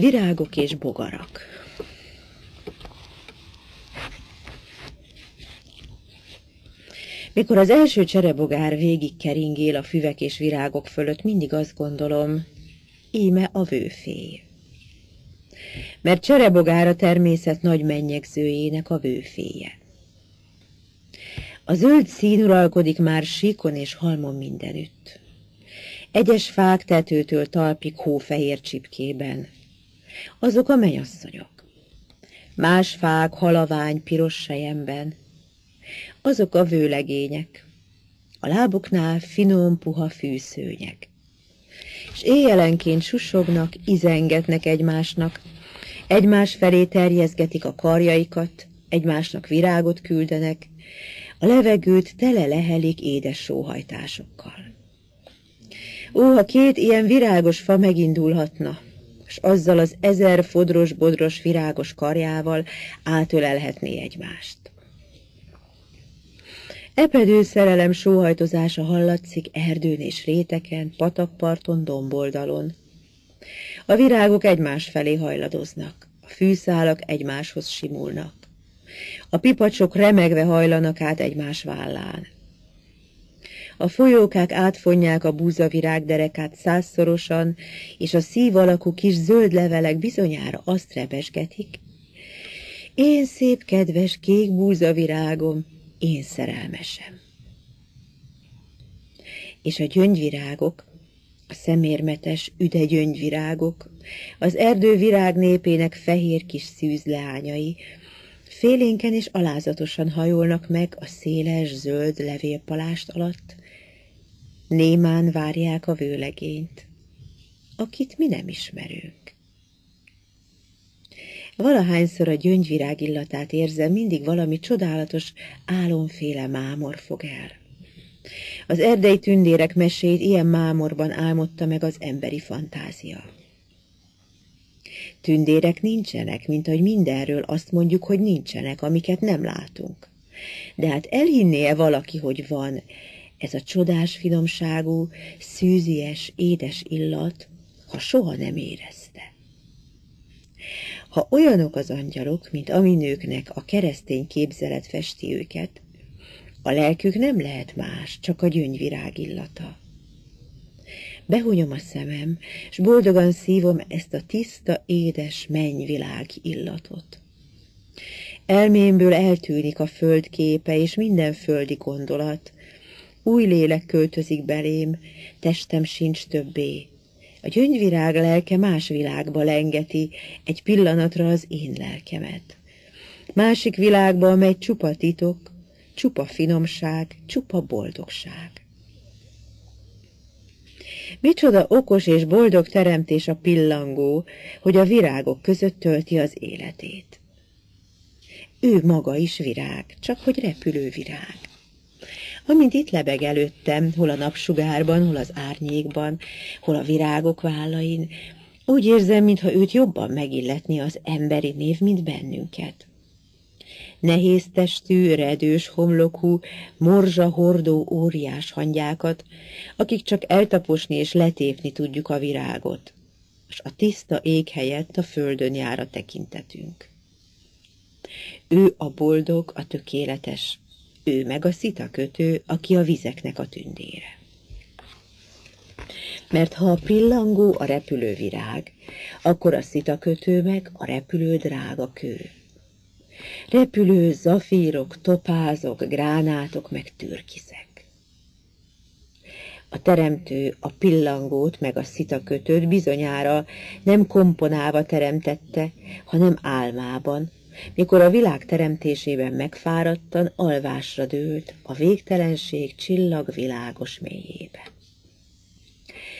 Virágok és bogarak Mikor az első cserebogár végig keringél a füvek és virágok fölött, mindig azt gondolom, íme a vőfély. Mert cserebogár a természet nagy mennyegzőjének a vőféje. A zöld szín uralkodik már síkon és halmon mindenütt. Egyes fák tetőtől talpig hófehér csipkében. Azok a menyasszonyok. Más fák halavány piros sejemben. Azok a vőlegények. A lábuknál finom, puha fűszőnyek. És éjjelenként susognak, izengetnek egymásnak, egymás felé terjezgetik a karjaikat, egymásnak virágot küldenek, a levegőt tele lehelik édes sóhajtásokkal. Ó, ha két ilyen virágos fa megindulhatna, és azzal az ezer fodros-bodros virágos karjával átölelhetné egymást. Epedő szerelem sóhajtozása hallatszik erdőn és réteken, patakparton, domboldalon. A virágok egymás felé hajladoznak, a fűszálak egymáshoz simulnak. A pipacsok remegve hajlanak át egymás vállán. A folyókák átfonják a búzavirág derekát százszorosan, és a szív alakú kis zöld levelek bizonyára azt rebesgetik. Én szép, kedves kék búzavirágom, én szerelmesem. És a gyöngyvirágok, a szemérmetes, üde gyöngyvirágok, az erdővirág népének fehér kis szűzleányai, félénken és alázatosan hajolnak meg a széles, zöld levélpalást alatt, némán várják a vőlegényt, akit mi nem ismerünk. Valahányszor a gyöngyvirág illatát érzem, mindig valami csodálatos, álomféle mámor fog el. Az erdei tündérek mesét ilyen mámorban álmodta meg az emberi fantázia. Tündérek nincsenek, mint ahogy mindenről azt mondjuk, hogy nincsenek, amiket nem látunk. De hát elhinné-e valaki, hogy van ez a csodás finomságú, szűzies, édes illat, ha soha nem érezte? Ha olyanok az angyalok, mint aminőknek a keresztény képzelet festi őket, a lelkük nem lehet más, csak a gyöngyvirág illata. Behunyom a szemem, és boldogan szívom ezt a tiszta, édes mennyvilág illatot. Elmémből eltűnik a föld képe és minden földi gondolat. Új lélek költözik belém, testem sincs többé, a gyöngyvirág lelke más világba lengeti egy pillanatra az én lelkemet. Másik világba, amely csupa titok, csupa finomság, csupa boldogság. Micsoda okos és boldog teremtés a pillangó, hogy a virágok között tölti az életét. Ő maga is virág, csak hogy repülő virág amint itt lebeg előttem, hol a napsugárban, hol az árnyékban, hol a virágok vállain, úgy érzem, mintha őt jobban megilletni az emberi név, mint bennünket. Nehéz testű, redős homlokú, morzsa hordó óriás hangyákat, akik csak eltaposni és letépni tudjuk a virágot, és a tiszta ég helyett a földön jár a tekintetünk. Ő a boldog, a tökéletes, ő meg a szitakötő, aki a vizeknek a tündére. Mert ha a pillangó a repülő virág, akkor a szitakötő meg a repülő drága kő. Repülő zafírok, topázok, gránátok, meg türkiszek. A teremtő a pillangót meg a szitakötőt bizonyára nem komponálva teremtette, hanem álmában, mikor a világ teremtésében megfáradtan alvásra dőlt a végtelenség csillag világos mélyébe.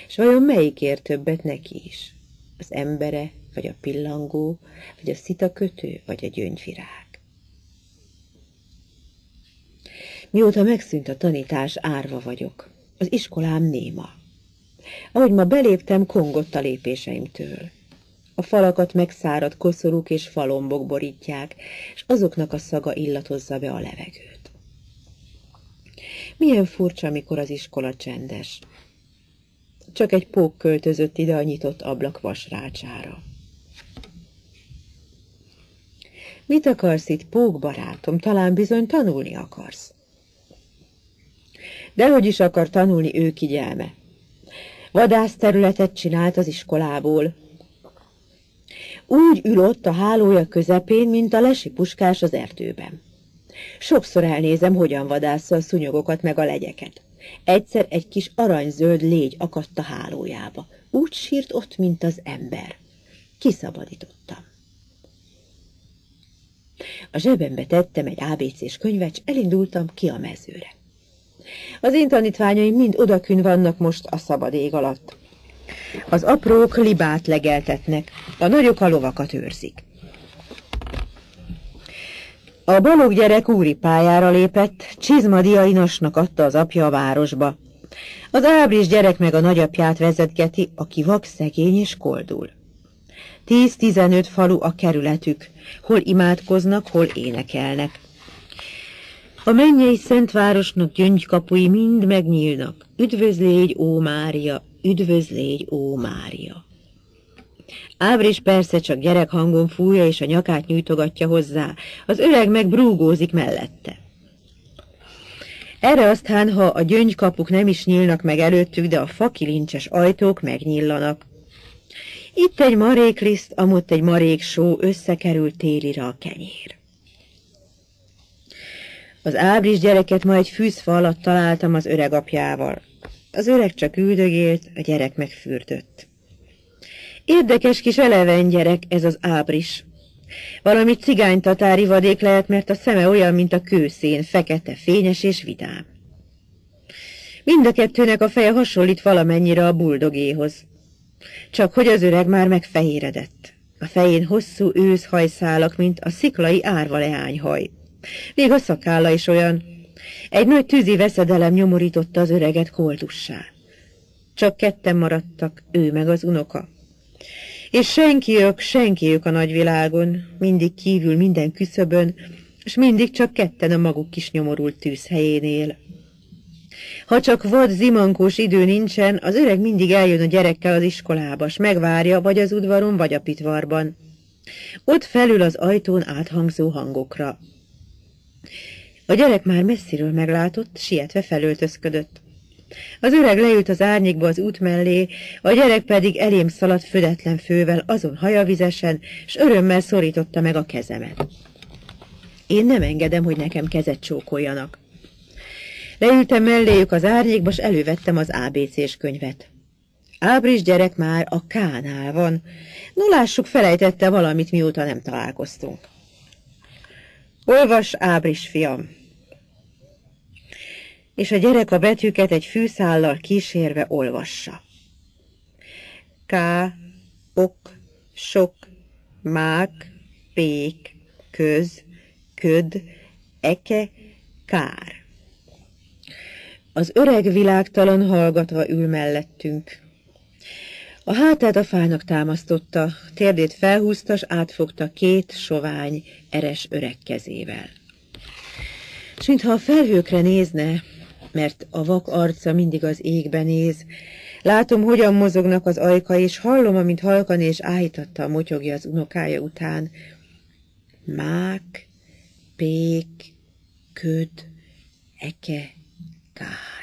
És vajon melyik ér többet neki is? Az embere, vagy a pillangó, vagy a szitakötő, vagy a gyöngyvirág? Mióta megszűnt a tanítás, árva vagyok. Az iskolám néma. Ahogy ma beléptem, kongott a lépéseimtől. A falakat megszáradt koszorúk és falombok borítják, és azoknak a szaga illatozza be a levegőt. Milyen furcsa, amikor az iskola csendes. Csak egy pók költözött ide a nyitott ablak vasrácsára. Mit akarsz itt, pók barátom? Talán bizony tanulni akarsz. Dehogy is akar tanulni ő kigyelme. Vadászterületet csinált az iskolából. Úgy ül ott a hálója közepén, mint a lesi puskás az erdőben. Sokszor elnézem, hogyan vadásza a szunyogokat meg a legyeket. Egyszer egy kis aranyzöld légy akadt a hálójába. Úgy sírt ott, mint az ember. Kiszabadítottam. A zsebembe tettem egy ABC-s könyvet, és elindultam ki a mezőre. Az én tanítványaim mind odakün vannak most a szabad ég alatt. Az aprók libát legeltetnek, a nagyok a lovakat őrzik. A balog gyerek úri pályára lépett, Csizmadia Inosnak adta az apja a városba. Az ábris gyerek meg a nagyapját vezetgeti, aki vak szegény és koldul. Tíz-tizenöt falu a kerületük, hol imádkoznak, hol énekelnek. A mennyei szentvárosnak gyöngykapui mind megnyílnak. Üdvözlégy, ó Mária, üdvözlégy, ó Mária. Ábris persze csak gyerek hangon fújja, és a nyakát nyújtogatja hozzá, az öreg meg brúgózik mellette. Erre aztán, ha a gyöngykapuk nem is nyílnak meg előttük, de a fakilincses ajtók megnyillanak. Itt egy marékliszt, amott egy maréksó, összekerült télire a kenyér. Az ábris gyereket ma egy fűzfa alatt találtam az öreg apjával. Az öreg csak üldögélt, a gyerek megfürdött. Érdekes kis eleven gyerek ez az ábris. Valami cigánytatári vadék lehet, mert a szeme olyan, mint a kőszén, fekete, fényes és vidám. Mind a kettőnek a feje hasonlít valamennyire a buldogéhoz. Csak hogy az öreg már megfehéredett. A fején hosszú őszhajszálak, mint a sziklai árva leányhaj. Még a szakálla is olyan. Egy nagy tűzi veszedelem nyomorította az öreget koldussá. Csak ketten maradtak, ő meg az unoka. És senkiök, senkiök a nagyvilágon, mindig kívül minden küszöbön, és mindig csak ketten a maguk kis nyomorult tűzhelyén él. Ha csak vad zimankós idő nincsen, az öreg mindig eljön a gyerekkel az iskolába, s megvárja vagy az udvaron, vagy a pitvarban. Ott felül az ajtón áthangzó hangokra. A gyerek már messziről meglátott, sietve felöltözködött. Az öreg leült az árnyékba az út mellé, a gyerek pedig elém szaladt födetlen fővel, azon hajavizesen, s örömmel szorította meg a kezemet. Én nem engedem, hogy nekem kezet csókoljanak. Leültem melléjük az árnyékba, s elővettem az ABC-s könyvet. Ábris gyerek már a K-nál van. No lássuk, felejtette valamit, mióta nem találkoztunk. Olvas, Ábris fiam! És a gyerek a betűket egy fűszállal kísérve olvassa. K, ok, sok, mák, pék, köz, köd, eke, kár. Az öreg világtalan hallgatva ül mellettünk. A hátát a fának támasztotta, térdét felhúzta, s átfogta két sovány, eres öreg kezével. S mintha a felhőkre nézne, mert a vak arca mindig az égbe néz, látom, hogyan mozognak az ajka, és hallom, amint halkan és áhítattal motyogja az unokája után. Mák, pék, köd, eke, kár.